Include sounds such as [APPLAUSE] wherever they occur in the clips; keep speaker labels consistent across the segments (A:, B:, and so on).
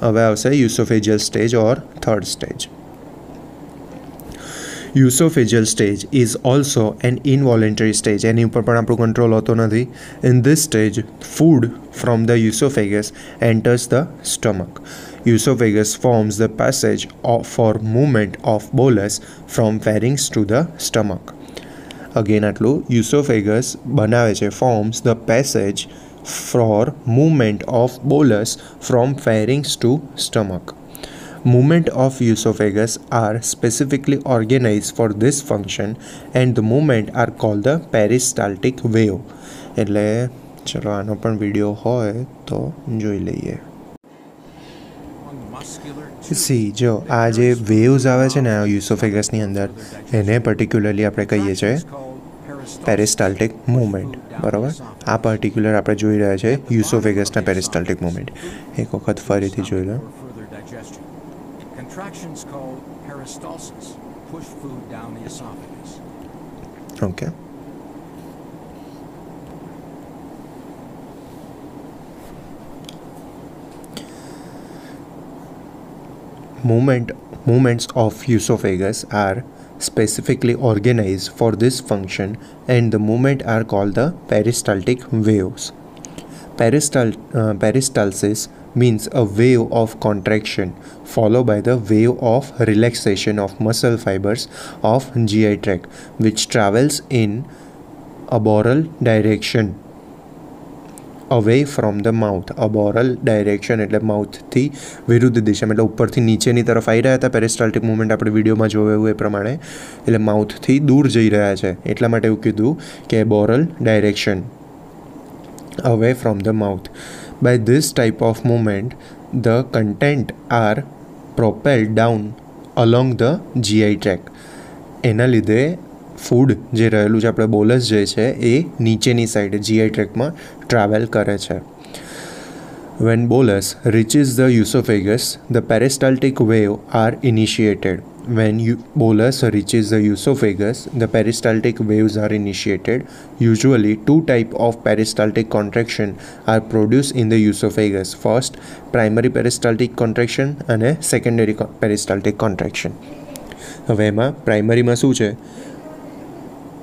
A: હવે આવશે oesophageal stage or third stage oesophageal stage is also an involuntary stage એની ઉપર પણ આપણું કંટ્રોલ હોતો નથી in this stage food from the oesophagus enters the stomach oesophagus forms the passage for movement of bolus from pharynx to the stomach again આટલું oesophagus બનાવે છે forms the passage for movement of bolus from pharynx to stomach. Movement of esophagus are specifically organized for this function and the movement are called the peristaltic wave. એટલે ચલો આનો પણ video હોય તો જોઈ લઈએ સી જો આ જે વેવ્સ આવે છે ને યુસોફેગસની અંદર એને પર્ટિક્યુલરલી આપણે કહીએ છીએ પેરિસ્ટાલ્ટિક મુવમેન્ટ બરાબર આ પર્ટિક્યુલર આપણે જોઈ રહ્યા છે યુસોફેગસના પેરિસ્ટાલ્ટિક મુવમેન્ટ એક વખત ફરીથી જોઈ લો. Okay movement movements of esophagus are specifically organized for this function and the movement are called the peristaltic waves. Peristal, uh, peristalsis means a wave of contraction followed by the wave of relaxation of muscle fibers of GI tract which travels in a boral direction away from the mouth aboral direction એટલે માઉથથી વિરુદ્ધ દિશામાં એટલે ઉપરથી નીચેની તરફ આવી રહ્યા હતા. પેરેસ્ટાલ્ટિક મુવમેન્ટ આપણે વિડીયોમાં જોયું એ પ્રમાણે. એટલે માઉથથી દૂર જઈ રહ્યા છે. એટલા માટે એવું કીધું કે aboral direction away from the mouth by this type of movement the content are propel down along the GI track એના લીધે ફૂડ જે રહેલું છે, આપણે બોલસ જે છે, એ નીચેની સાઈડ જીઆઈ ટ્રેકમાં ટ્રાવેલ કરે છે when bolus reaches the oesophagus the peristaltic wave are initiated you, bolus reaches the esophagus the peristaltic waves are initiated usually two type of peristaltic contraction are produced in the esophagus first primary peristaltic contraction and a secondary peristaltic contraction હવે એમાં પ્રાઇમરીમાં શું છે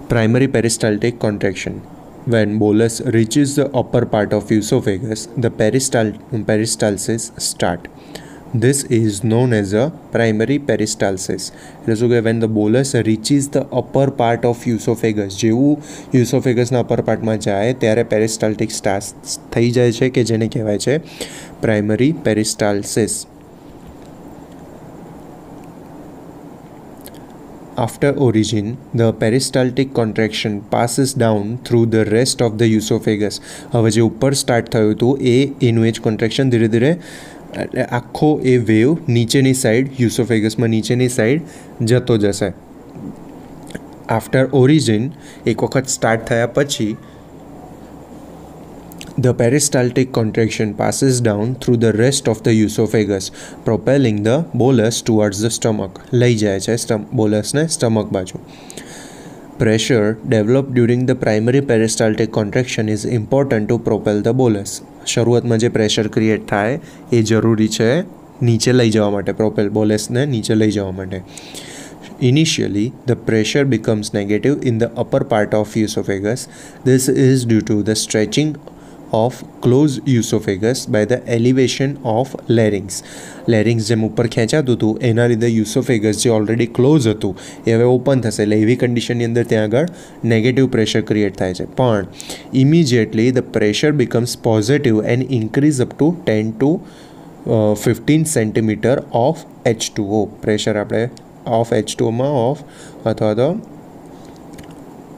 A: primary peristaltic contraction. When bolus reaches the upper part of esophagus, the peristal- peristalsis start. This is known as a primary peristalsis. એટલે શું કે when the bolus reaches the upper part of oesophagus જેવું યુસોફેગસના upper પાર્ટમાં જાય ત્યારે peristaltic સ્ટાસ થઈ જાય છે કે જેને કહેવાય છે primary peristalsis After origin, the peristaltic contraction passes down through the rest of the esophagus. હવે જે ઉપર સ્ટાર્ટ થયું હતું એ એનું એ કોન્ટ્રેક્શન ધીરે ધીરે આખો એ વેવ નીચેની સાઈડ યુસોફેગસમાં નીચેની સાઈડ જતો જશે આફ્ટર ઓરિજિન એક વખત સ્ટાર્ટ થયા પછી The peristaltic contraction passes down through the rest of the esophagus, propelling the bolus towards the stomach. લઈ જાય છે બોલસને સ્ટમક બાજુ Pressure developed during the primary peristaltic contraction is important to propel the bolus. શરૂઆતમાં જે pressure create થાય એ જરૂરી છે નીચે લઈ જવા માટે પ્રોપેલ બોલેસને નીચે લઈ જવા માટે Initially, the pressure becomes negative in the upper part of esophagus. This is due to the stretching of closed oesophagus by the elevation of larynx larynx જેમ ઉપર ખેંચાતું હતું, એના લીધે યુસોફેગસ જે ઓલરેડી ક્લોઝ હતું, એ હવે ઓપન થશે. એટલે એવી કન્ડિશનની અંદર ત્યાં આગળ નેગેટિવ પ્રેશર ક્રિએટ થાય છે. પણ immediately the pressure becomes positive and increase up to ten to fifteen centimetre of H two O pressure આપણે ઓફ એચ ટુમાં ઓફ અથવા તો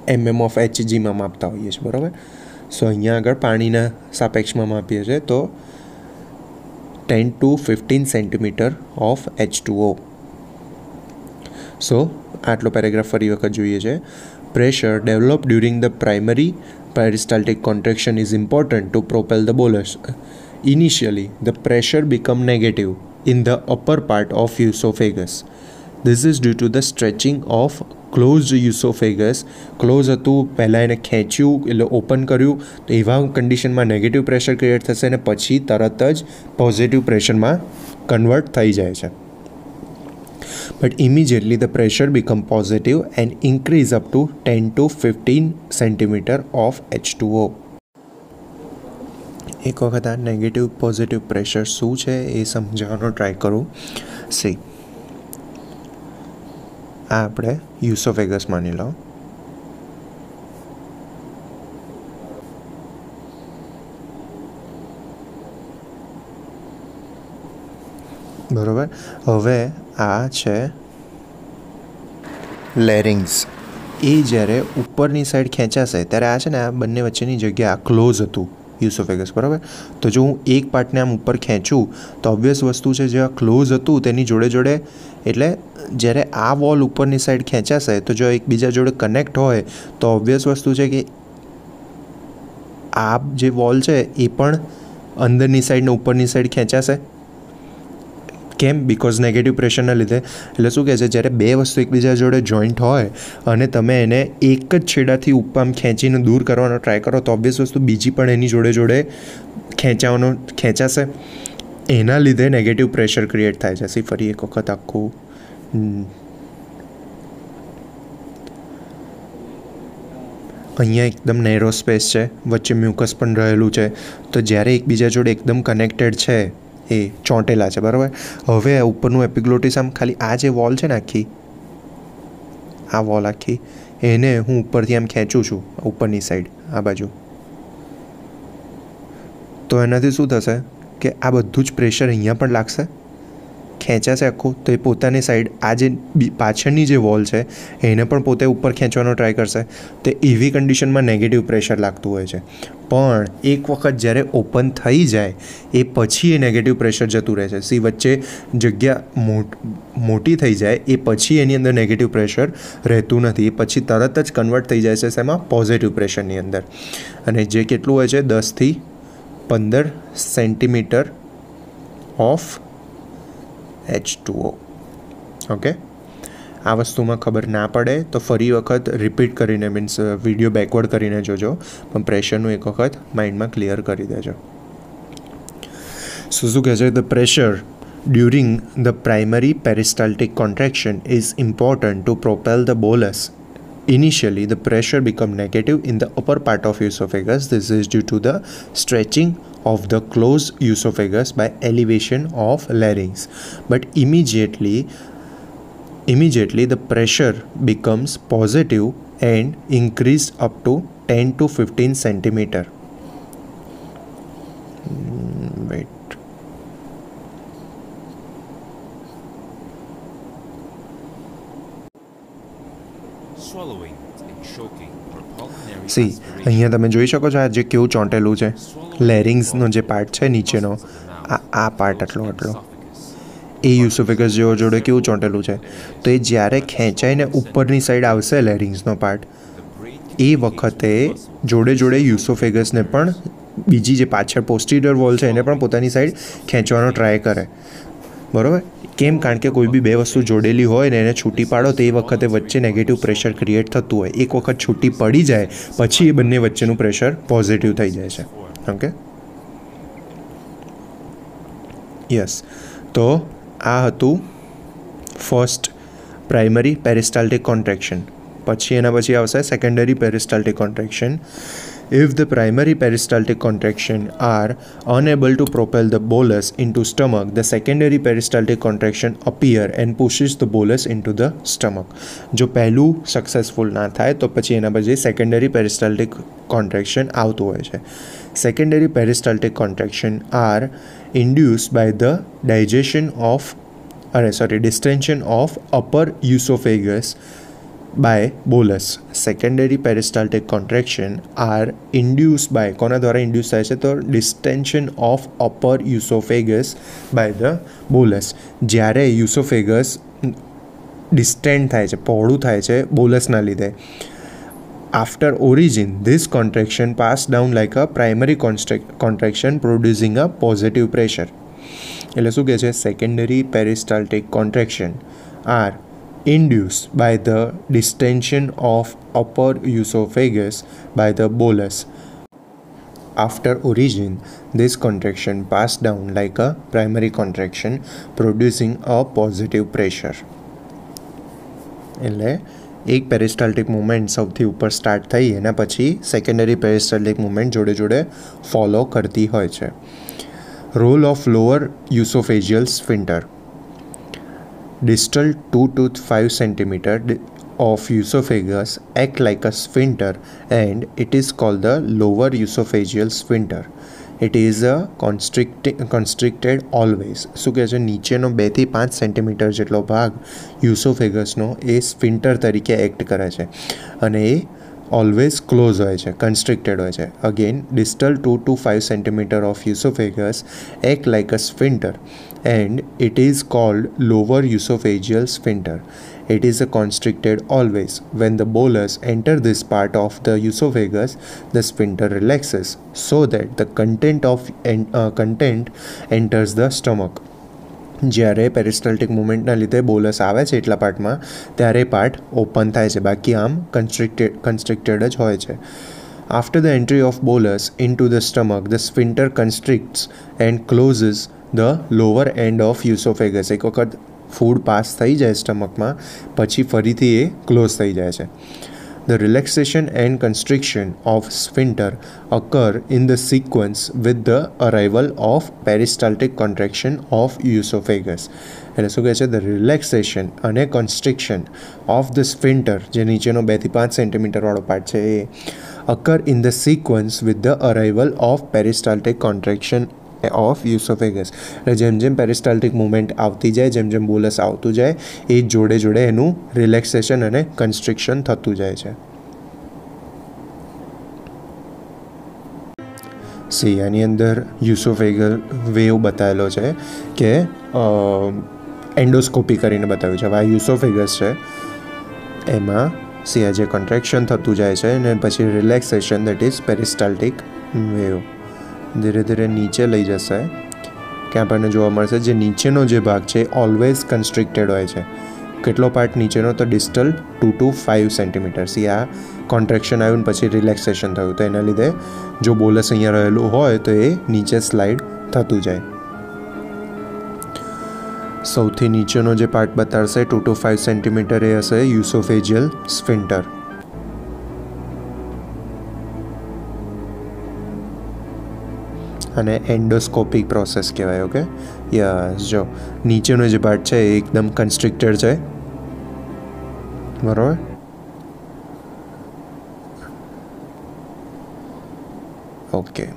A: એમએમ ઓફ એચજીમાં માપતા હોઈએ છીએ. બરાબર? સો અહીંયા આગળ પાણીના સાપેક્ષમાં માપીએ છીએ તો ten to fifteen centimetre of H two O so આટલો પેરેગ્રાફ ફરી વખત જોઈએ છે pressure develop during the primary peristaltic contraction is important to propel the bolus. Initially, the pressure become negative in the upper part of esophagus. This is due to the stretching of close oesophagus close હતું, પહેલાં એને ખેંચ્યું, એટલે open કર્યું, તો એવા કન્ડિશનમાં negative pressure create થશે અને પછી તરત જ પોઝિટિવ પ્રેશરમાં કન્વર્ટ થઈ જાય છે. But but the pressure pressure become positive and increase up to 10 to 15 centimeter of H2O એક વખત આ નેગેટિવ પોઝિટિવ પ્રેશર શું છે એ સમજાવવાનો ટ્રાય કરું. સી આ આપણે યુસોફેગસ માની લો બરોબર? હવે આ છે લેરિંગ્સ. એ જ્યારે ઉપરની સાઈડ ખેંચાશે, ત્યારે આ છે ને આ બંને વચ્ચેની જગ્યા ક્લોઝ હતું. યુસોફેગસ બરાબર? તો જો હું એક પાર્ટને આમ ઉપર ખેંચું, તો ઓબ્વિયસ વસ્તુ છે, જે ક્લોઝ હતું તેની જોડે જોડે, એટલે જ્યારે આ વોલ ઉપરની સાઈડ ખેંચાશે, તો જો એકબીજા જોડે કનેક્ટ હોય, તો ઓબ્વિયસ વસ્તુ છે કે આ જે વોલ છે, એ પણ અંદરની સાઈડને ઉપરની સાઈડ ખેંચાશે. કેમ? બિકોઝ નેગેટિવ પ્રેશરના લીધે. એટલે શું કહે છે? જ્યારે બે વસ્તુ એકબીજા જોડે જોઈન્ટ હોય અને તમે એને એક જ છેડાથી ઉપર ખેંચીને દૂર કરવાનો ટ્રાય કરો, તો ઓબ્વિયસ વસ્તુ બીજી પણ એની જોડે જોડે ખેંચાવાનો ખેંચાશે. એના લીધે નેગેટિવ પ્રેશર ક્રિએટ થાય છે. સી, ફરી એક વખત આખું. અહીંયા એકદમ નેરો સ્પેસ છે. વચ્ચે મ્યુકસ પણ રહેલું છે. તો જ્યારે એકબીજા જોડે એકદમ કનેક્ટેડ છે એ ચોંટેલા છે, બરાબર? હવે ઉપરનું એપિગ્લોટિસ આમ ખાલી આ જે વોલ છે ને આખી, આ વોલ આખી, એને હું ઉપરથી આમ ખેંચું છું, ઉપરની સાઈડ આ બાજુ. તો એનાથી શું થશે કે આ બધું જ પ્રેશર અહીંયા પણ લાગશે? ખેંચાશે આખું, તો એ પોતાની સાઈડ આ જે પાછળની જે વોલ છે, એને પણ પોતે ઉપર ખેંચવાનો ટ્રાય કરશે. તો એવી કન્ડિશનમાં નેગેટિવ પ્રેશર લાગતું હોય છે. પણ એક વખત જ્યારે ઓપન થઈ જાય, એ પછી એ નેગેટિવ પ્રેશર જતું રહે છે. સી વચ્ચે જગ્યા મોટી થઈ જાય, એ પછી એની અંદર નેગેટિવ પ્રેશર રહેતું નથી. એ પછી તરત જ કન્વર્ટ થઈ જાય છે શેમાં? પોઝિટિવ પ્રેશરની અંદર. અને જે કેટલું હોય છે? દસથી પંદર centimetre of H two O okay આ વસ્તુમાં ખબર ના પડે તો ફરી વખત રિપીટ કરીને મીન્સ વિડીયો બેકવર્ડ કરીને જોજો પણ પ્રેશરનું એક વખત માઇન્ડમાં ક્લિયર કરી દેજો શું શું કહે છે the pressure during the primary peristaltic contraction is important to propel the bolus. Initially, the pressure become negative in the upper part of esophagus. This is due to the stretching of the closed esophagus by elevation of larynx. But immediately, immediately the pressure becomes positive and increased up to 10 to 15 centimeter. Mm, wait.
B: Swallowing and choking or pulmonary
A: સી અહીંયા તમે જોઈ શકો છો આ જે કેવું ચોંટેલું છે લેરિંગ્સનો જે પાર્ટ છે નીચેનો આ આ પાર્ટ આટલો આટલો એ યુસોફેગસ જેવો જોડે કેવું ચોંટેલું છે? તો એ જ્યારે ખેંચાઈને ઉપરની સાઈડ આવશે લેરિંગ્સનો પાર્ટ એ વખતે જોડે જોડે યુસોફેગસને પણ બીજી જે પાછળ પોસ્ટિડર વોલ છે એને પણ પોતાની સાઈડ ખેંચવાનો ટ્રાય કરે. બરાબર? કેમ? કારણ કે કોઈ બી બે વસ્તુ જોડેલી હોય ને એને છૂટી પાડો તો એ વખતે વચ્ચે નેગેટિવ પ્રેશર ક્રિએટ થતું હોય. એક વખત છૂટી પડી જાય, પછી એ બંને વચ્ચેનું પ્રેશર પોઝિટિવ થઈ જાય છે. ઓકે યસ તો આ હતું ફર્સ્ટ પ્રાઇમરી પેરિસ્ટાલ્ટિક કોન્ટ્રેક્શન પછી એના પછી આવશે secondary peristaltic contraction if the primary peristaltic contraction are unable to propel the bolus into stomach the secondary peristaltic contraction appear and pushes the bolus into the stomach જો પહેલું successful ના થાય તો પછી એના પછી સેકન્ડરી પેરિસ્ટાલ્ટિક કોન્ટ્રેક્શન આવતું હોય છે secondary peristaltic contraction are induced by the digestion of અરે sorry distension of upper oesophagus by bolus. Secondary peristaltic contraction are induced by, કોના દ્વારા ઇન્ડ્યુસ થાય છે? તો distension of upper oesophagus by the bolus જ્યારે યુસોફેગસ ડિસ્ટેન્ડ થાય છે, પહોળું થાય છે બોલસના લીધે. after origin this contraction pass down like a primary constrict- contraction producing a positive pressure એટલે શું કહે છે secondary peristaltic contraction are induced by the distension of upper esophagus by the bolus. After origin, this contraction passed down like a primary contraction, producing a positive pressure. એટલે એક peristaltic movement સૌથી ઉપર start થઈ એના પછી secondary peristaltic movement જોડે જોડે follow કરતી હોય છે role of lower oesophageal sphincter distal 2 to 5 centimeter of esophagus act like a sphincter and it is called the lower esophageal sphincter it is constricted constricted always શું કહે છે? નીચેનો બેથી પાંચ સેન્ટીમીટર જેટલો ભાગ યુસોફેગસનો એ સ્ફિન્ટર તરીકે એક્ટ કરે છે. અને એ ઓલવેઝ ક્લોઝ હોય છે કન્સ્ટ્રિક્ટેડ હોય છે. Again distal two to five centimetre of oesophagus act like a sphincter and it is called lower oesophageal sphincter. It is a constricted always. When the bolus enter this part of the esophagus, the sphincter relaxes so that the content of en- uh, content enters the stomach. જ્યારે પેરિસ્ટલ્ટિક મુવમેન્ટના લીધે bolus આવે છે એટલા પાર્ટમાં ત્યારે part open થાય છે બાકી આમ કન્સ્ટ્રિક્ટેડ કન્સ્ટ્રિક્ટેડ જ હોય છે After the entry of bolus into the stomach, the sphincter constricts and closes the lower end of esophagus. એક વખત ફૂડ પાસ થઈ જાય સ્ટમકમાં પછી ફરીથી એ ક્લોઝ થઈ જાય છે The relaxation and constriction of sphincter occur in the sequence with the arrival of peristaltic contraction of esophagus. એટલે શું કહે છે ધ રિલેક્સેશન અને કોન્સ્ટ્રિક્શન ઓફ ધ સ્ફિન્ટર જે નીચેનો બેથી પાંચ સેન્ટીમીટરવાળો પાર્ટ છે એ occur in the sequence with the arrival of peristaltic contraction of oesophagus એટલે જેમ જેમ પેરિસ્ટાલ્ટિક મુવમેન્ટ આવતી જાય, જેમ જેમ બોલસ આવતું જાય, એ જોડે જોડે એનું રિલેક્સેશન અને કન્સ્ટ્રિક્શન થતું જાય છે. સી આની અંદર યુસોફેગલ વેવ બતાવેલો છે કે એન્ડોસ્કોપી કરીને બતાવ્યું છે. હવે આ યુસોફેગસ છે. એમાં સી આ જે કોન્ટ્રેક્શન થતું જાય છે અને પછી relaxation that is peristaltic wave. ધીરે ધીરે નીચે લઈ જશે. કે આપણને જોવા મળશે, જે નીચેનો જે ભાગ છે ઓલવેઝ કન્સ્ટ્રિક્ટેડ હોય છે. કેટલો પાર્ટ નીચેનો તો distal two to five centimetres આ કોન્ટ્રેક્શન આવ્યું ને પછી રિલેક્સેશન થયું. તો એના લીધે જો બોલસ અહીંયા રહેલું હોય તો એ નીચે સ્લાઇડ થતું જાય. સૌથી નીચેનો જે પાર્ટ બતાડશે ટુ ટુ ફાઇવ સેન્ટીમીટર એ હશે યુસોફેજિયલ સ્ફિન્ટર. અને એન્ડોસ્કોપિક પ્રોસેસ કહેવાય ઓકે યસ જો નીચેનો જે પાર્ટ છે એ એકદમ કન્સ્ટ્રિક્ટેડ છે બરાબર okay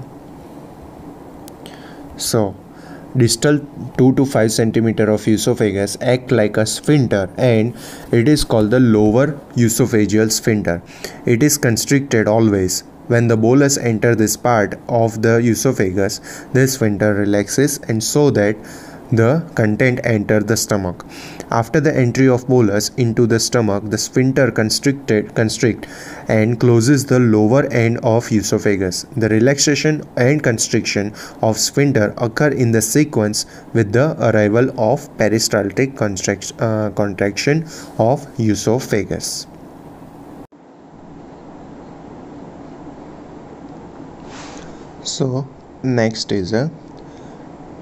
A: so distal 2 to 5 centimeter of esophagus act like a sphincter and it is called the lower esophageal sphincter it is constricted always when the bolus enter this part of the esophagus the sphincter relaxes and so that the content enter the stomach. After the entry of bolus into the stomach the sphincter constricted constrict and closes the lower end of esophagus. The relaxation and constriction of sphincter occur in the sequence with the arrival of peristaltic uh, contraction of esophagus so next is a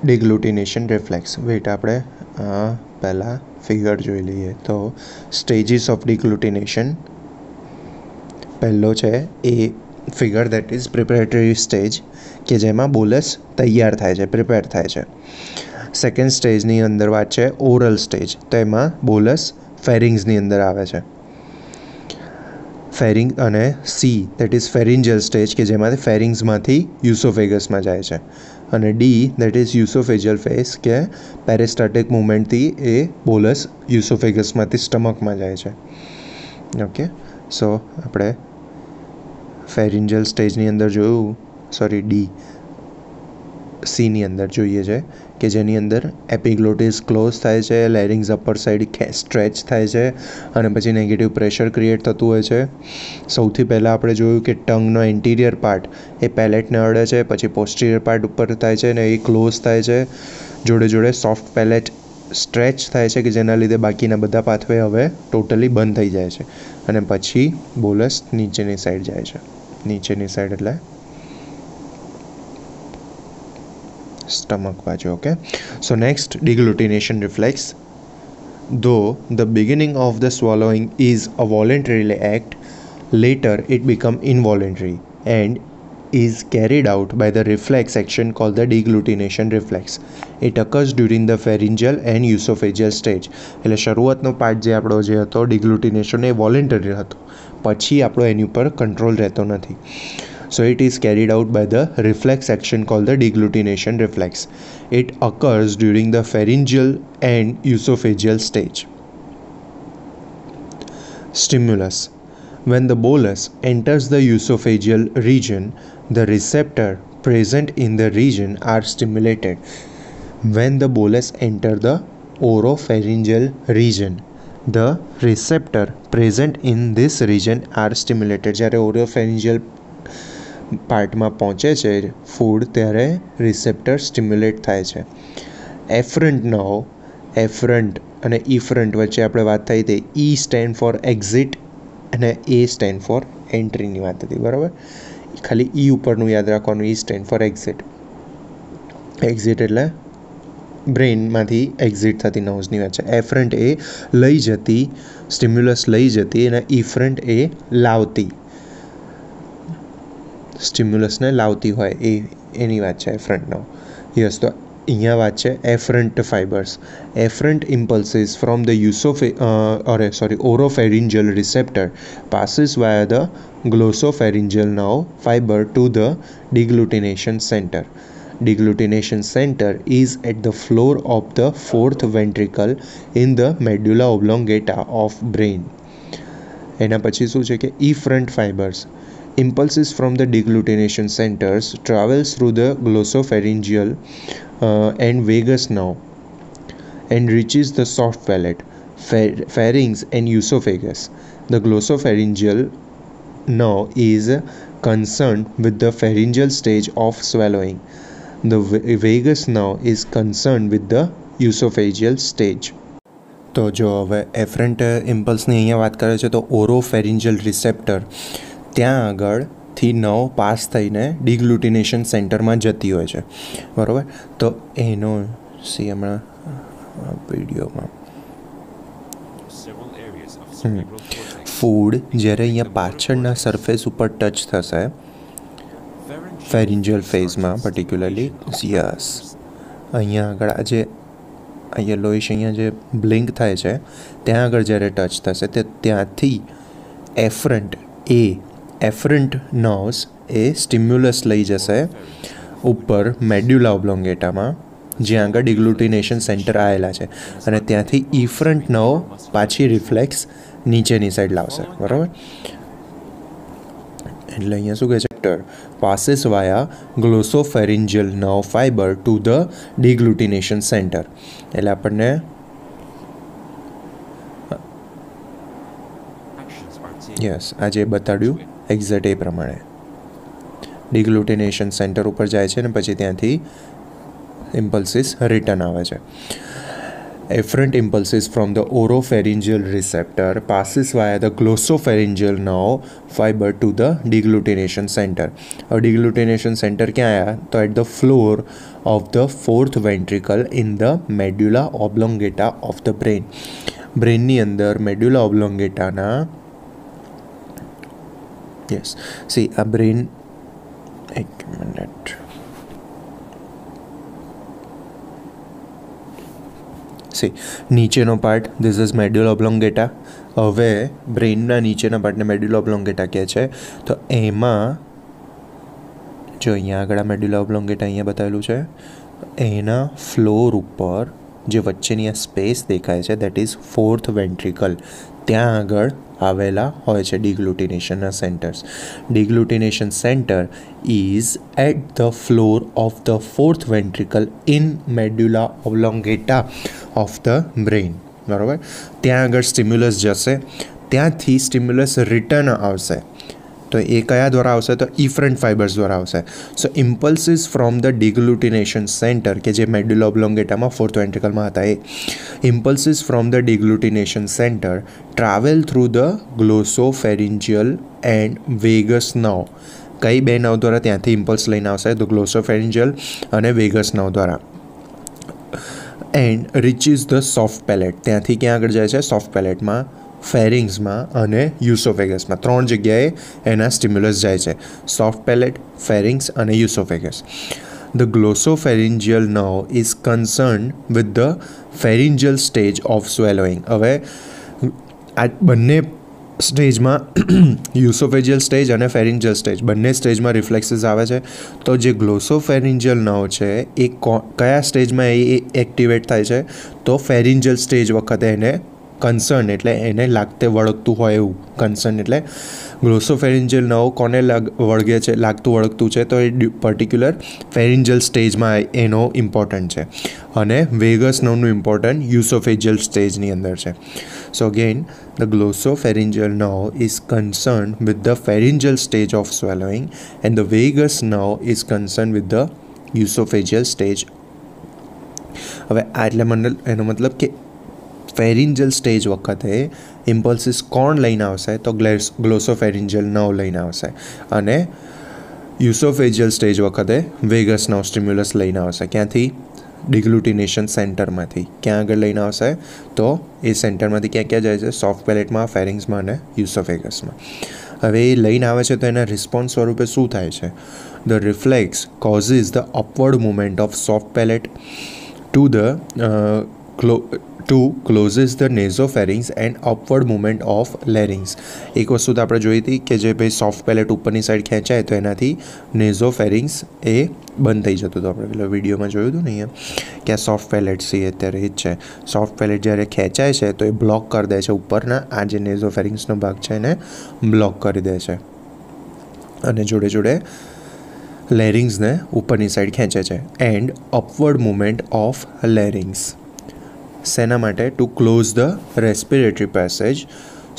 A: deglutition reflex wait આપણે પહેલાં figure જોઈ લઈએ. તો stages of deglutition પહેલો છે, A figure that is preparatory stage કે જેમાં bolus તૈયાર થાય છે પ્રિપેર થાય છે. સેકન્ડ સ્ટેજની અંદર વાત છે ઓરલ સ્ટેજ તો એમાં બોલસ ફેરિંગ્સની અંદર આવે છે. ફેરિંગ અને C that is pharyngeal stage કે જેમાંથી ફેરિંગ્સમાંથી યુસોફેગસમાં જાય છે. અને D that is oesophageal phase, કે પેરેસ્ટાટિક મુવમેન્ટથી એ બોલસ યુસોફેગસમાંથી સ્ટમકમાં જાય છે. ઓકે સો આપણે ફેરિન્જલ સ્ટેજની અંદર જોયું. Sorry D. સીની અંદર જોઈએ છે કે જેની અંદર એપિગ્લોટિસ ક્લોઝ થાય છે, લેરિંગ્સ અપર સાઈડ સ્ટ્રેચ થાય છે અને પછી નેગેટિવ પ્રેશર ક્રિએટ થતું હોય છે. સૌથી પહેલાં આપણે જોયું કે ટંગનો ઇન્ટિરિયર પાર્ટ એ પેલેટને અડે છે, પછી પોસ્ટિરિયર પાર્ટ ઉપર થાય છે ને એ ક્લોઝ થાય છે. જોડે જોડે સોફ્ટ પેલેટ સ્ટ્રેચ થાય છે કે જેના લીધે બાકીના બધા પાથવે હવે ટોટલી બંધ થઈ જાય છે અને પછી બોલસ નીચેની સાઈડ જાય છે. નીચેની સાઈડ એટલે સ્ટમક બાજુ okay so next deglutition reflex though the beginning of the swallowing is a voluntary act later it become involuntary and is carried out by the reflex action called the deglutination reflex it occurs during the pharyngeal and esophageal stage એટલે શરૂઆતનો part જે આપણો જે હતો deglutition એ voluntary હતો પછી આપણો એની ઉપર કંટ્રોલ રહેતો નથી so it is carried out by the reflex action called the deglutination reflex. It occurs during the pharyngeal and esophageal stage. Stimulus. When the bolus enters the esophageal region, the receptor present in the region are stimulated. When the bolus enter the oropharyngeal region, the receptor present in this region are stimulated. જ્યારે oropharyngeal પાર્ટમાં પહોંચે છે food ત્યારે receptor stimulate થાય છે. એફરન્ટ નો એફરન્ટ અને ઇફરન્ટ વચ્ચે આપણે વાત થઈ હતી ઈ સ્ટેન્ડ ફોર એક્ઝિટ અને એ સ્ટેન્ડ ફોર એન્ટ્રીની વાત હતી, બરાબર? ખાલી ઈ ઉપરનું યાદ રાખવાનું E stand for exit exit એટલે બ્રેઇનમાંથી એક્ઝિટ થતી નોઝની વાત છે. એફરન્ટ એ લઈ જતી સ્ટિમ્યુલસ લઈ જતી અને ઇફરન્ટ એ લાવતી. સ્ટિમ્યુલસને લાવતી હોય એ એની વાત છે એફરન્ટનો યસ તો અહીંયા વાત છે afferent fibres afferent impulses from the યુસોફે ઓરે sorry oropharyngeal receptor passes via the glossopharyngeal nerve fiber to the deglutination center. Deglutination center is at the floor of the fourth ventricle in the medulla oblongata of brain. એના પછી શું છે કે efferent fibers impulses from the deglutination centers travels through the glossopharyngeal uh, and vagus nerve and reaches the soft palate pha- pharynx and esophagus the glossopharyngeal nerve is concerned with the pharyngeal stage of swallowing the va- vagus nerve is concerned with the esophageal stage તો જો હવે એફરન્ટ ઇમ્પલ્સની અહીંયા વાત કરે છે તો ઓરોફેરિન્જિયલ receptor ત્યાં આગળથી નવ પાસ થઈને ડિગ્લુટિનેશન સેન્ટરમાં જતી હોય છે. બરાબર? તો એનો સી હમણાં વિડીયોમાં. ફૂડ જ્યારે અહીંયા પાછળના સરફેસ ઉપર ટચ થશે ફેરિન્જિયલ ફેઝમાં પર્ટિક્યુલરલી યસ અહીંયા આગળ આ જે યલોઇશ અહીંયા જે બ્લિંક થાય છે, ત્યાં આગળ જ્યારે ટચ થશે, તે ત્યાંથી એફરન્ટ એ એફરન્ટ નર્વ્સ એ સ્ટિમ્યુલસ લઈ જશે ઉપર મેડ્યુલા ઓબ્લોંગેટામાં જ્યાં આગળ ડિગ્લુટિનેશન સેન્ટર આવેલા છે. અને ત્યાંથી ઇફરન્ટ નવ પાછી રિફ્લેક્સ નીચેની સાઈડ લાવશે. બરાબર? એટલે અહીંયા શું કહે છે? Sector passes via glossopharyngeal nerve fiber to the deglutination center એટલે આપણને. યસ આજે બતાડ્યું. એક્ઝેક્ટ એ પ્રમાણે ડિગ્લુટિનેશન સેન્ટર ઉપર જાય છે ને પછી ત્યાંથી ઇમ્પલ્સિસ રિટર્ન આવે છે efferent impulses from the oropharyngeal receptor passes via the glossopharyngeal nerve fiber to the deglutination center હવે deglutination center ક્યાં આવ્યા તો at the floor of the fourth ventricle in the medulla oblongata of the brain બ્રેનની અંદર medulla ઓબ્લોંગેટાના yes see આ brain એક minute see નીચેનો part this is medulla oblongata હવે બ્રેઇનના નીચેના પાર્ટને મેડ્યુલ ઓબ્લોંગેટા કહે છે. તો એમાં, જો અહીંયા આગળ મેડ્યુલા ઓબ્લોંગેટા અહીંયા બતાવેલું છે, એના ફ્લોર ઉપર જે વચ્ચેની આ સ્પેસ દેખાય છે દેટ ઇઝ ફોર્થ વેન્ટ્રિકલ ત્યાં આગળ આવેલા હોય છે ડિગ્લુટિનેશનના centres. Deglutition centre is at the floor of the fourth ventricle in medulla oblongata of the brain. બરાબર? ત્યાં આગળ સ્ટિમ્યુલસ જશે. ત્યાંથી સ્ટિમ્યુલસ રિટર્ન આવશે. તો એ કયા દ્વારા આવશે? તો ઇફરન્ટ ફાઇબર્સ દ્વારા આવશે. So impulses from the deglutition centre કે જે મેડ્યુલો ઓબ્લોંગેટામાં ફોર્થ વેન્ટ્રિકલમાં હતા એ. Impulses from the deglutition centre travel through the glossopharyngeal and vagus nerve કઈ બે નવ દ્વારા ત્યાંથી ઇમ્પલ્સ લઈને આવશે? તો ગ્લોસોફેરિન્જિયલ અને વેગસ નવ દ્વારા. And reaches the soft palate ત્યાંથી ક્યાં આગળ જાય છે? સોફ્ટ પેલેટમાં ફેરિંગ્સમાં અને યુસોફેગસમાં. ત્રણ જગ્યાએ એના સ્ટિમ્યુલસ જાય છે. સોફ્ટ પેલેટ, ફેરિંગ્સ અને oesophagus. The glossopharyngeal nerve is concern with the pharyngeal stage of swallowing હવે, આ બંને સ્ટેજમાં [CLEARS THROAT] યુસોફેજિયલ સ્ટેજ અને ફેરિન્જિયલ સ્ટેજ, બંને સ્ટેજમાં રિફ્લેક્સીસ આવે છે. તો જે ગ્લોસોફેરિન્જિયલ નવ છે, એ કયા સ્ટેજમાં એ એક્ટિવેટ થાય છે? તો ફેરિન્જિયલ સ્ટેજ વખતે એને કન્સર્ન એટલે એને લાગતે વળગતું હોય એવું. કન્સર્ન એટલે ગ્લોસોફેરિન્જિયલ નવ કોને વળગે છે, લાગતું વળગતું છે, તો એ પર્ટિક્યુલર ફેરિન્જિયલ સ્ટેજમાં એનો ઇમ્પોર્ટન્ટ છે. અને વેગસ નવનું ઇમ્પોર્ટન્ટ યુસોફેજિયલ સ્ટેજની અંદર છે. So again the glossopharyngeal nerve is concern with the pharyngeal stage of swallowing and the vagus nerve is concern with the oesophageal stage હવે આ એટલે મને એનો મતલબ કે ફેરિન્જિયલ સ્ટેજ વખતે ઇમ્પલ્સિસ કોણ લઈને આવશે? તો ગ્લેસ ગ્લોસોફેરિન્જલ નવ લઈને આવશે. અને યુસોફેજિયલ સ્ટેજ વખતે વેગસ નવ સ્ટિમ્યુલસ લઈને આવશે. ક્યાંથી? ડિગ્લુટિનેશન સેન્ટરમાંથી ક્યાં આગળ લઈને આવશે? તો એ સેન્ટરમાંથી ક્યાં ક્યાં જાય છે? સોફ્ટ પેલેટમાં ફેરિંગ્સમાં અને યુસોફેગસમાં હવે એ લઈને આવે છે તો એના રિસ્પોન્સ સ્વરૂપે શું થાય છે? The reflex causes the upward movement of soft palate to the to closes the nasopharynx and upward movement of larynx એક વસ્તુ તો આપણે જોઈ હતી કે જે ભાઈ સોફ્ટ પેલેટ ઉપરની સાઈડ ખેંચાય તો એનાથી નેઝોફેરિંગ્સ એ બંધ થઈ જતું હતું. આપણે પેલો વિડીયોમાં જોયું હતું ને અહીંયા, કે આ સોફ્ટ પેલેટ છે અત્યારે એ જ છે. સોફ્ટ પેલેટ જ્યારે ખેંચાય છે તો એ બ્લોક કરી દે છે ઉપરના. આ જે નેઝોફેરિંગ્સનો ભાગ છે એને બ્લોક કરી દે છે. અને જોડે જોડે લેરિંગ્સને ઉપરની સાઈડ ખેંચે છે. And upward movement of larynx સેના માટે to close the respiratory passage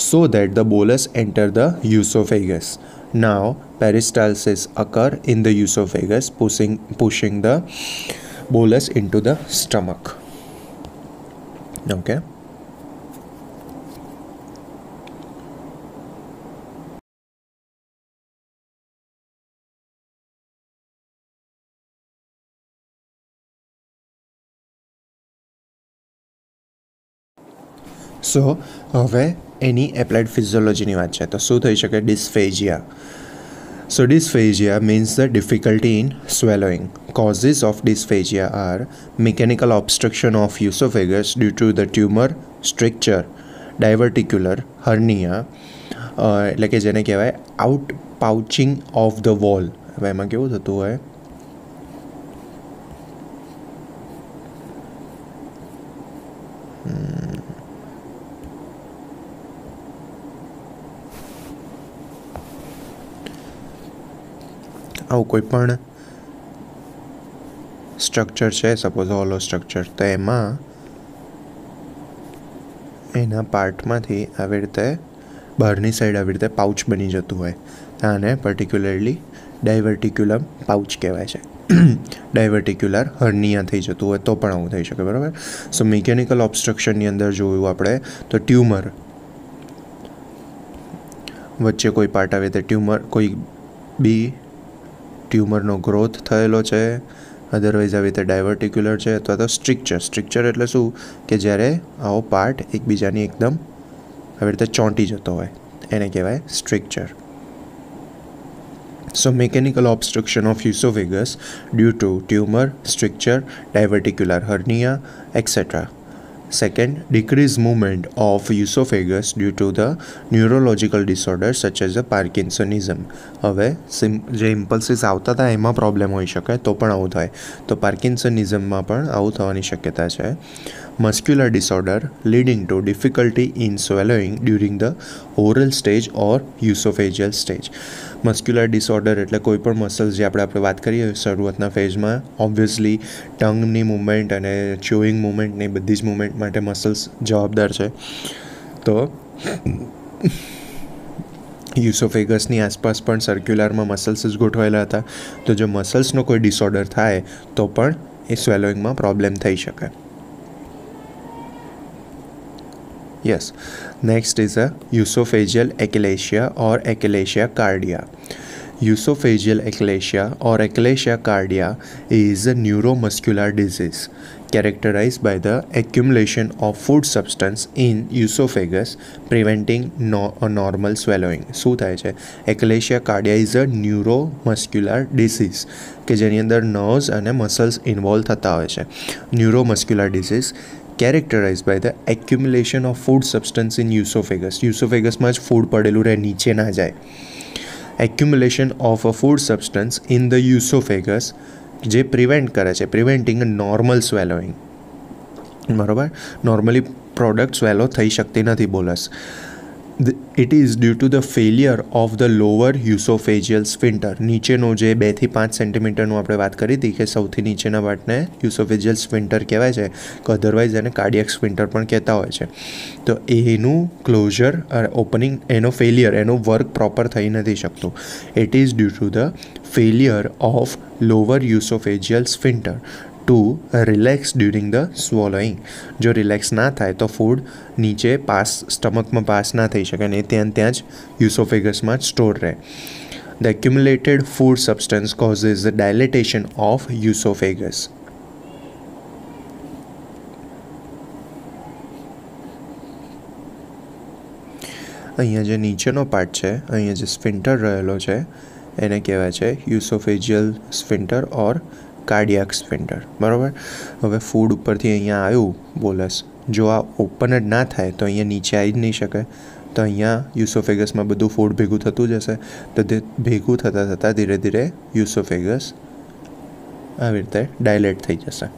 A: so that the bolus enter the oesophagus now peristalsis occur in the esophagus pushing pushing the bolus into the stomach okay સો હવે એની applied ફિઝિયોલોજીની વાત છે તો શું થઈ શકે ડિસ્ફેજિયા So, dysphagia means the difficulty in swallowing. Causes of dysphagia are mechanical obstruction of esophagus due to the tumor, stricture, diverticular, hernia, એટલે કે જેને કહેવાય out pouching of the wall હવે એમાં કેવું થતું હોય આવું કોઈ પણ સ્ટ્રક્ચર છે સપોઝ હોલો સ્ટ્રક્ચર તો એમાં એના પાર્ટમાંથી આવી રીતે બહારની સાઈડ આવી રીતે પાઉચ બની જતું હોય. આને પર્ટિક્યુલરલી ડાયવર્ટિક્યુલમ પાઉચ કહેવાય છે. [CLEARS THROAT] ડાયવર્ટિક્યુલર હર્નિયા થઈ જતું હોય તો પણ આવું થઈ શકે, બરાબર? સો મિકેનિકલ ઓબ્સ્ટ્રક્શનની અંદર જોયું આપણે, તો ટ્યુમર વચ્ચે કોઈ પાર્ટ આવે તે ટ્યુમર કોઈ બી ટ્યુમરનો ગ્રોથ થયેલો છે અધરવાઇઝ આવી રીતે ડાયવર્ટિક્યુલર છે અથવા તો સ્ટ્રિક્ચર સ્ટ્રિક્ચર એટલે શું? કે જ્યારે આવો પાર્ટ એકબીજાની એકદમ આવી રીતે ચોંટી જતો હોય, એને કહેવાય stricture so mechanical obstruction of oesophagus due to tumour stricture diverticular hernia etc. Second, decreased movement of esophagus due to the neurological disorders such as the Parkinsonism. હવે સિમ જે ઇમ્પલ્સિસ આવતા હતા એમાં પ્રોબ્લેમ હોઈ શકે તો પણ આવું થાય. તો પાર્કિન્સનિઝમમાં પણ આવું થવાની શક્યતા છે. Muscular disorder leading to difficulty in swallowing during the oral stage or oesophageal stage muscular disorder એટલે કોઈ પણ મસલ્સ જે આપણે આપણે વાત કરીએ શરૂઆતના ફેઝમાં ઓબ્વિયસલી ટંગની મૂવમેન્ટ અને ચ્યુઇંગ મૂવમેન્ટની બધી જ મૂવમેન્ટ માટે મસલ્સ જવાબદાર છે. તો યુસોફેગસની આસપાસ પણ સર્ક્યુલરમાં મસલ્સ જ ગોઠવાયેલા હતા. તો જો મસલ્સનો કોઈ ડિસઓર્ડર થાય, તો પણ એ સ્વેલોઈંગમાં પ્રોબ્લેમ થઈ શકે. Yes next is a oesophageal achalasia or achalasia cardia Eclasia or eclasia cardia is a neuromuscular disease characterized by the accumulation of food substance in esophagus preventing no, a normal swallowing શું થાય છે achalasia cardia is a neuromuscular disease કે જેની અંદર nerves અને muscles involve થતા હોય છે neuromuscular disease characterise by the accumulation of food substance in oesophagus યુસોફેગસમાં જ ફૂડ પડેલું રહે નીચે ના જાય accumulation of a food substance in the oesophagus જે પ્રિવેન્ટ કરે છે. પ્રિવેન્ટિંગ નોર્મલ સ્વેલોઈંગ બરાબર? નોર્મલી પ્રોડક્ટ સ્વેલો થઈ શકતી નથી bolus. It is due to the failure of the lower oesophageal sphincter નીચેનો જે બેથી પાંચ સેન્ટીમીટરનું આપણે વાત કરી હતી કે સૌથી નીચેના પાર્ટને યુસોફેજિયલ સ્ફિન્ટર કહેવાય છે, કે અધરવાઇઝ એને કાર્ડિયક સ્ફિન્ટર પણ કહેતા હોય છે. તો એનું ક્લોઝર ઓપનિંગ એનો ફેલિયર એનું વર્ક પ્રોપર થઈ નથી શકતું. It is due to the failure of lower oesophageal sphincter to relax during the swallowing જો રિલેક્સ ના થાય તો ફૂડ નીચે પાસ સ્ટમકમાં પાસ ના થઈ શકે અને ત્યાં ત્યાં જ યુસોફેગસમાં જ સ્ટોર રહે. The accumulated food substance causes the dilatation of oesophagus અહીંયા જે નીચેનો પાર્ટ છે, અહીંયા જે સ્ફિન્ટર રહેલો છે, એને કહેવાય છે oesophageal sphincter or cardiac sphincter બરાબર હવે ફૂડ ઉપરથી અહીંયા આવ્યું બોલસ. જો આ ઓપન જ ના થાય તો અહીંયા નીચે આવી જ નહીં શકે તો અહીંયા યુસોફેગસમાં બધું ફૂડ ભેગું થતું જશે તો તે ભેગું થતાં થતાં ધીરે ધીરે યુસોફેગસ આવી રીતે ડાયલેટ થઈ જશે.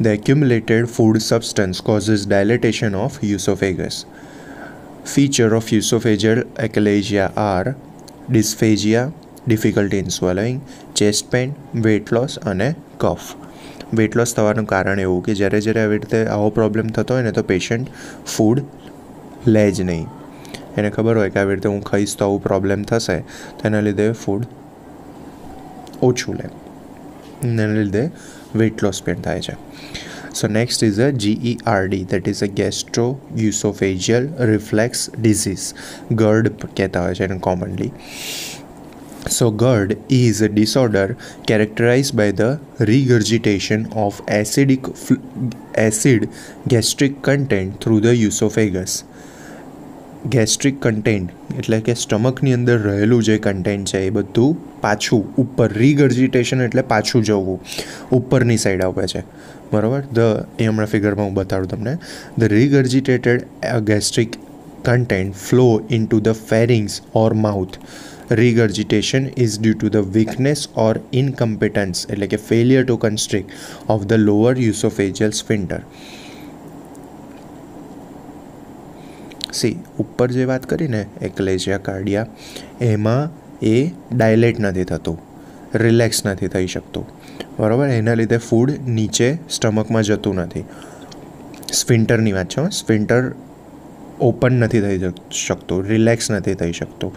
A: The accumulated food substance causes dilatation of esophagus. Feature of esophageal achalasia are dysphagia, difficulty in swallowing chest pain weight loss અને કફ. વેટ લોસ થવાનું કારણ એવું કે જ્યારે જ્યારે આવી રીતે આવો પ્રોબ્લેમ થતો હોય ને તો પેશન્ટ ફૂડ લે જ નહીં. એને ખબર હોય કે આવી રીતે હું ખાઈશ તો આવું પ્રોબ્લેમ થશે, તો એના લીધે ફૂડ ઓછું લે. એના લીધે વેટ લોસ પણ થાય છે. So next is a G E R D that is a gastroesophageal reflux disease GERD કહેતા હોય છે એને commonly So, GERD is a disorder characterized by the regurgitation of acidic acid gastric content through the esophagus. Gastric content એટલે કે સ્ટમકની અંદર રહેલું જે content છે એ બધું પાછું ઉપર રીગર્જિટેશન એટલે પાછું જવું ઉપરની સાઈડ આવે છે બરાબર ધ એ હમણાં ફિગરમાં હું બતાડું તમને the regurgitated gastric content flow into the pharynx or mouth regurgitation is due to the weakness or incompetence, એટલે કે failure to constrict, of the lower esophageal sphincter. See ઉપર જે વાત કરીને એક્લેજિયા કાર્ડિયા, એમાં એ ડાયલેટ નથી થતું રિલેક્સ નથી થઈ શકતું. બરાબર? એના લીધે ફૂડ નીચે સ્ટમકમાં જતું નથી. સ્ફિન્ટરની વાત છે સ્ફિન્ટર ઓપન નથી થઈ શકતું રિલેક્સ નથી થઈ શકતું.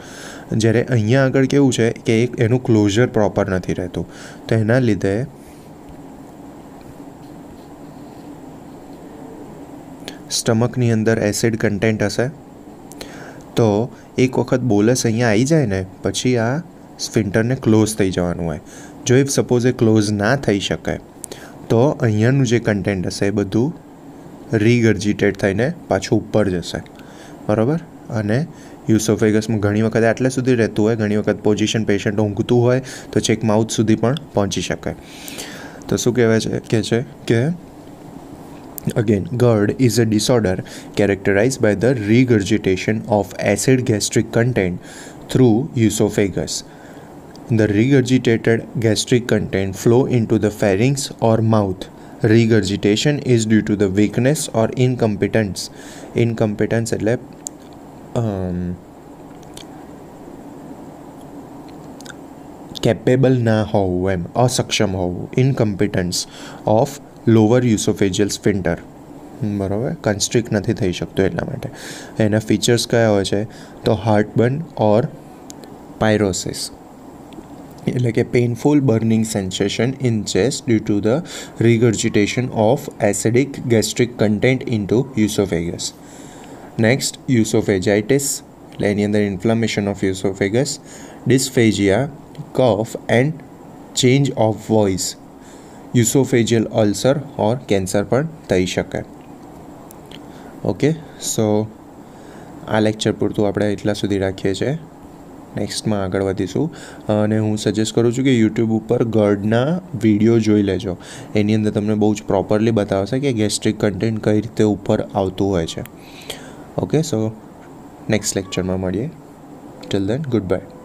A: જ્યારે અહીંયા આગળ કેવું છે કે એક એનું ક્લોઝર પ્રોપર નથી રહેતું. તો એના લીધે સ્ટમકની અંદર એસિડ કન્ટેન્ટ હશે. તો એક વખત બોલસ અહીંયા આવી જાય ને, પછી આ સ્ફિન્ટરને ક્લોઝ થઈ જવાનું હોય. જો ઇફ સપોઝ એ ક્લોઝ ના થઈ શકે, તો અહીંયાનું જે કન્ટેન્ટ હશે એ બધું રીગર્જિટેટ થઈને પાછું ઉપર જશે. બરાબર? અને યુસોફેગસમાં ઘણી વખત આટલે સુધી રહેતું હોય ઘણી વખત પોઝિશન પેશન્ટ ઊંઘતું હોય તો ચેક માઉથ સુધી પણ પહોંચી શકે તો શું કહેવાય છે કે છે કે Again, GERD is a disorder characterized by the regurgitation of acid gastric content through esophagus. The regurgitated gastric content flow into the pharynx or mouth. Regurgitation is due to the weakness or incompetence. Incompetence એટલે um, capable ના હોવું એમ, અસક્ષમ હોવું incompetence of lower oesophageal sphincter બરાબર? Constrict નથી થઈ શકતું એટલા માટે. એના ફીચર્સ કયા હોય છે? તો હાર્ટબર્ન ઓર પાયરોસિસ એટલે કે painful burning sensation in chest due to the regurgitation of acidic gastric content into oesophagus next oesophagitis એટલે એની અંદર inflammation of oesophagus dysphagia cough and change of voice oesophageal ulcer or cancer પણ થઈ શકે. Okay so આ lecture પૂરતું આપણે એટલા સુધી રાખીએ છીએ. નેક્સ્ટમાં આગળ વધીશું. અને હું સજેસ્ટ કરું છું કે યુટ્યુબ ઉપર ગર્ડના વીડિયો જોઈ લેજો. એની અંદર તમને બહુ જ પ્રોપરલી બતાવશે કે ગેસ્ટ્રિક કન્ટેન્ટ કઈ રીતે ઉપર આવતું હોય છે. ઓકે સો નેક્સ્ટ લેક્ચરમાં મળીએ ટિલ દેન ગુડ બાય